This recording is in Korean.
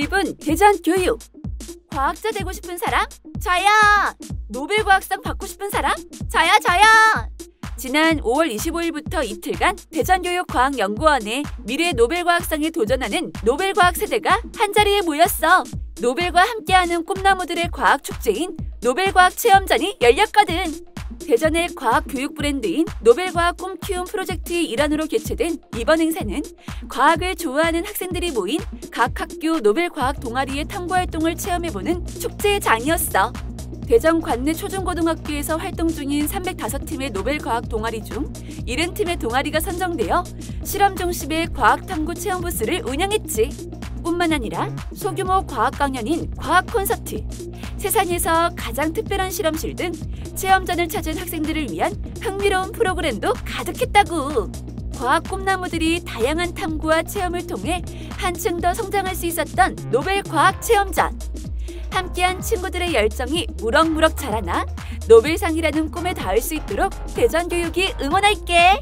1분 대전 교육. 과학자 되고 싶은 사람? 저요. 노벨 과학상 받고 싶은 사람? 저요, 저요. 지난 5월 25일부터 이틀간 대전교육과학연구원에 미래 노벨과학상에 도전하는 노벨과학 세대가 한자리에 모였어. 노벨과 함께하는 꿈나무들의 과학 축제인 노벨과학 체험전이 열렸거든. 대전의 과학 교육 브랜드인 노벨과학 꿈 키움 프로젝트의 일환으로 개최된 이번 행사는 과학을 좋아하는 학생들이 모인 각 학교 노벨과학 동아리의 탐구 활동을 체험해보는 축제의 장이었어. 대전 관내 초중고등학교에서 활동 중인 305팀의 노벨과학 동아리 중 70팀의 동아리가 선정되어 실험 중심의 과학 탐구 체험 부스를 운영했지. 뿐만 아니라 소규모 과학 강연인 과학 콘서트, 세상에서 가장 특별한 실험실 등 체험전을 찾은 학생들을 위한 흥미로운 프로그램도 가득했다고. 과학 꿈나무들이 다양한 탐구와 체험을 통해 한층 더 성장할 수 있었던 노벨 과학 체험전. 함께한 친구들의 열정이 무럭무럭 자라나 노벨상이라는 꿈에 닿을 수 있도록 대전 교육이 응원할게.